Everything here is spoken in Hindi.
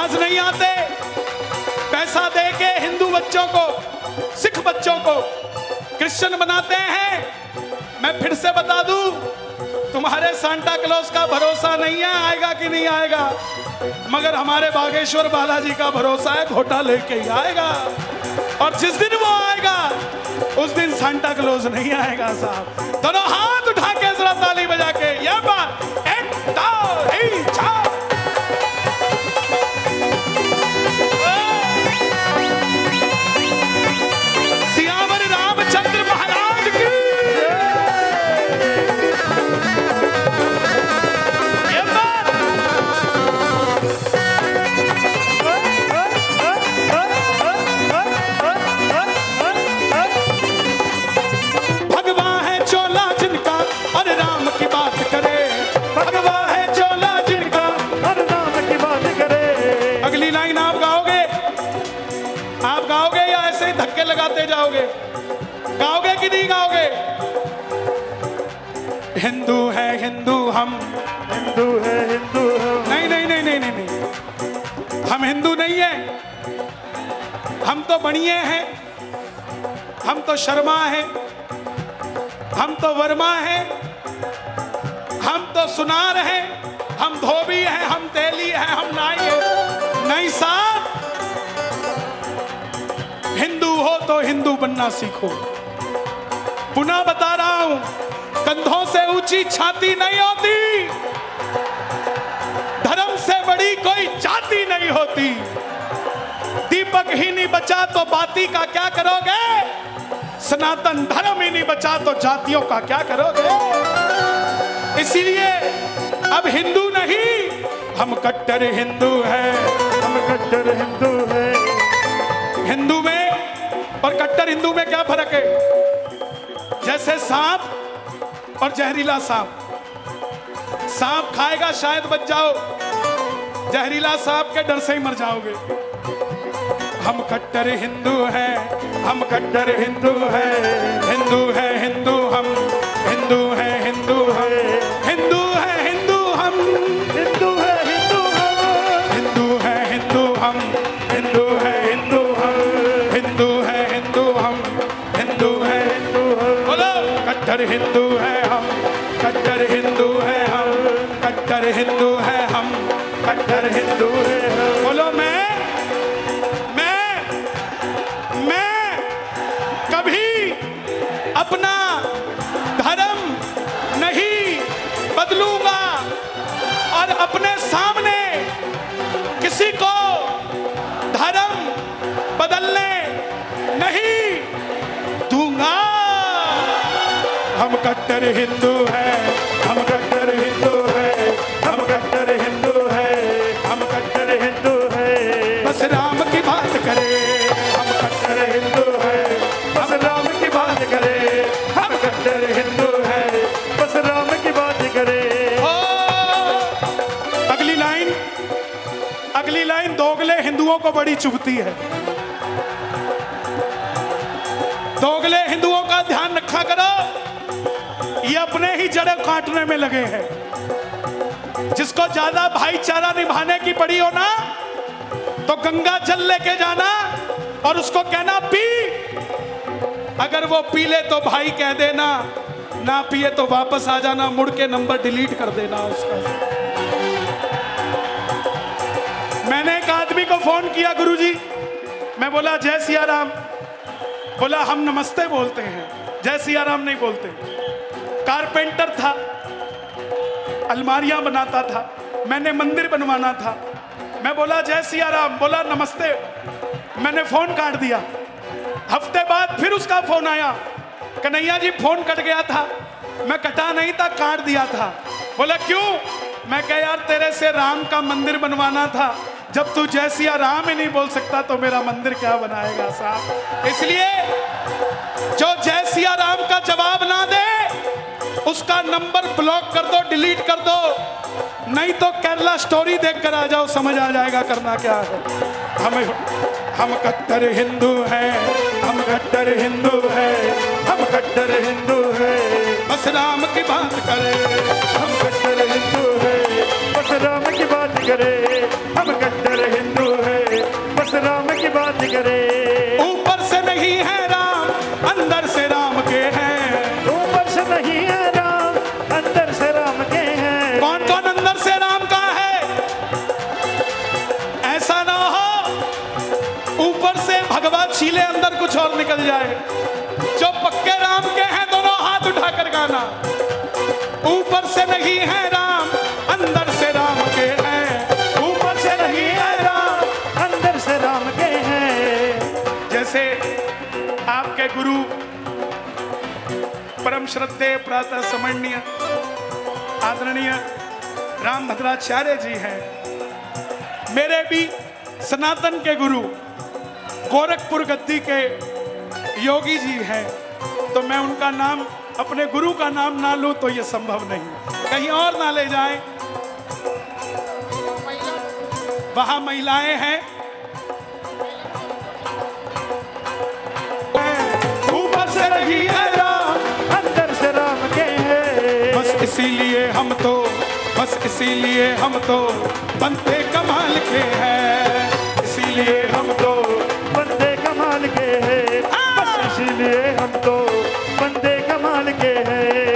नमाज़ नहीं आते। पैसा दे के हिंदू बच्चों को, सिख बच्चों को क्रिश्चियन बनाते हैं। मैं फिर से बता दूँ, तुम्हारे सांता क्लॉज का भरोसा नहीं है, आएगा कि नहीं आएगा? मगर हमारे बागेश्वर बालाजी का भरोसा है, घोटा लेके ही आएगा। और जिस दिन वो आएगा, उस दिन सांता क्लॉज नहीं आएगा साहब। दोनों हाथ उठा के जरा ताली बजा के ये बात एक दो तीन चार। लगाते जाओगे? गाओगे कि नहीं गाओगे? हिंदू है हिंदू हम। हिंदू है हिंदू है नहीं नहीं नहीं नहीं नहीं नहीं। हम हिंदू नहीं है। हम तो बनिए हैं। हम तो शर्मा हैं। हम तो वर्मा हैं। हम तो सुनार हैं। हम धोबी हैं हम तेली हैं हम नाई हैं। नहीं साहब हो तो हिंदू बनना सीखो। पुनः बता रहा हूँ कंधों से ऊँची छाती नहीं होती धर्म से बड़ी कोई जाति नहीं होती। दीपक ही नहीं बचा तो बाती का क्या करोगे? सनातन धर्म ही नहीं बचा तो जातियों का क्या करोगे? इसीलिए अब हिंदू नहीं हम कट्टर हिंदू हैं। हम कट्टर हिंदू है। हिंदू में और कट्टर हिंदू में क्या फ़र्क है? जैसे सांप और जहरीला सांप। सांप खाएगा, शायद बच जाओ। जहरीला सांप के डर से ही मर जाओगे। हम कट्टर हिंदू हैं, हम कट्टर हिंदू हैं, हिंदू है कट्टर हिंदू है हम कट्टर हिंदू है हम कट्टर हिंदू है हम कट्टर हिंदू कट्टर हिंदू है, हम कट्टर हिंदू है, हम कट्टर हिंदू है, हम कट्टर हिंदू है। बस राम की बात करे, हम कट्टर हिंदू है। बस राम की बात करे, हम कट्टर हिंदू है। बस राम की बात करे। अगली लाइन अगली लाइन दोगले हिंदुओं को बड़ी चुभती है। दोगले हिंदुओं का ध्यान रखा करो। ये अपने ही जड़े काटने में लगे हैं। जिसको ज़्यादा भाईचारा निभाने की पड़ी हो ना तो गंगा जल लेके जाना और उसको कहना, पी। अगर वो पी ले तो भाई कह देना, ना पिए तो वापस आ जाना, मुड़ के नंबर डिलीट कर देना उसका। मैंने एक आदमी को फ़ोन किया, गुरुजी। मैं बोला, जय सिया राम बोला, हम नमस्ते बोलते हैं। जय सिया राम नहीं बोलते। कारपेंटर था, अलमारियाँ बनाता था, मैंने मंदिर बनवाना था। मैं बोला, जय सिया राम बोला, नमस्ते। मैंने फ़ोन काट दिया। हफ़्ते बाद फिर उसका फ़ोन आया। कन्हैया जी, फ़ोन कट गया था। मैं कटा नहीं था, काट दिया था। बोला, क्यों? मैं कह, यार, तेरे से राम का मंदिर बनवाना था। जब तू जय सिया राम ही नहीं बोल सकता तो मेरा मंदिर क्या बनाएगा साहब? इसलिए जो जय सिया राम का जवाब ना नंबर ब्लॉक कर दो, डिलीट कर दो। नहीं तो केरला स्टोरी देख कर आ जाओ, समझ आ जाएगा करना क्या है। हम हम कट्टर हिंदू हैं, हम कट्टर हिंदू हैं, हम कट्टर हिंदू हैं। बस राम की बात करें, हम कट्टर हिंदू हैं। बस राम की बात करें, हम कट्टर हिंदू हैं। बस राम की बात करें। निकल जाए। जो पक्के राम के हैं, दोनों हाथ उठाकर गाना। ऊपर से नहीं है राम, अंदर से राम के हैं। ऊपर से नहीं है राम, अंदर से राम के हैं। जैसे आपके गुरु परम श्रद्धे प्रातः समरणीय, आदरणीय राम भद्राचार्य जी हैं। मेरे भी सनातन के गुरु गोरखपुर गद्दी के योगी जी हैं तो मैं उनका नाम, अपने गुरु का नाम ना लूँ तो ये संभव नहीं कहीं और ना ले जाए। वहाँ महिलाएँ हैं। इसीलिए हम तो बस इसीलिए हम तो बनते कमाल के हैं। इसीलिए हम तो के हैं। बस इसलिए हम तो बंदे कमाल के हैं।